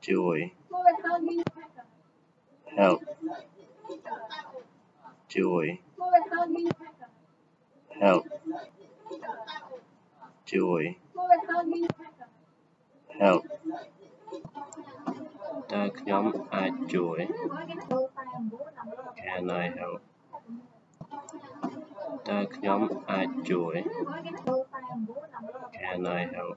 Joy, help. Joy, help. Joy, help. តើខ្ញុំអាចជួយ Can I help? តើខ្ញុំអាចជួយ Can I help?